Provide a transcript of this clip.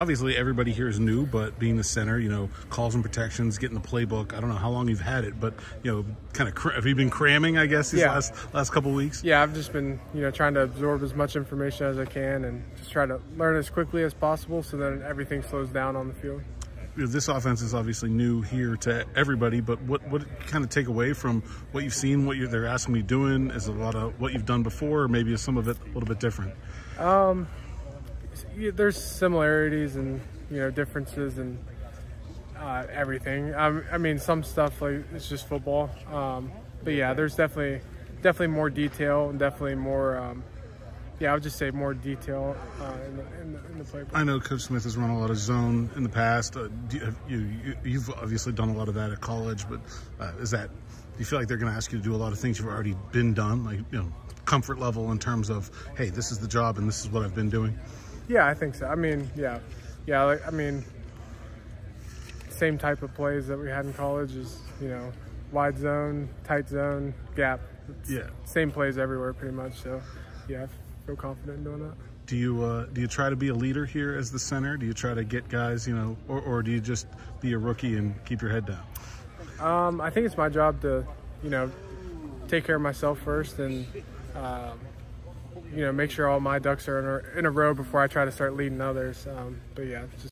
Obviously, everybody here is new, but being the center, you know, calls and protections, getting the playbook. I don't know how long you've had it, but you know, kind of cr- have you been cramming? I guess these Yeah. last last couple weeks. Yeah, I've just been, you know, trying to absorb as much information as I can and just try to learn as quickly as possible so then everything slows down on the field. This offense is obviously new here to everybody, but what what kind of take away from what you've seen, what you're, they're asking me doing, is a lot of what you've done before, or maybe is some of it a little bit different. Yeah, There's similarities and, you know, differences and uh, everything. Um, I mean, some stuff like it's just football. Um, but yeah, there's definitely definitely more detail and definitely more. Um, yeah, I would just say more detail uh, in, the, in, the, in the playbook. I know Coach Smith has run a lot of zone in the past. Uh, you, you, you've obviously done a lot of that at college, but uh, is that do you feel like they're going to ask you to do a lot of things you've already been done, like you know, comfort level in terms of, hey, this is the job and this is what I've been doing? Yeah, I think so. I mean, yeah, yeah. Like, I mean, same type of plays that we had in college is you know, wide zone, tight zone, gap. It's Yeah. Same plays everywhere, pretty much. So, yeah, I feel confident in doing that. Do you uh, do you try to be a leader here as the center? Do you try to get guys, you know, or, or do you just be a rookie and keep your head down? Um, I think it's my job to, you know, take care of myself first and, um, you know, make sure all my ducks are in a, in a row before I try to start leading others. Um, but yeah, just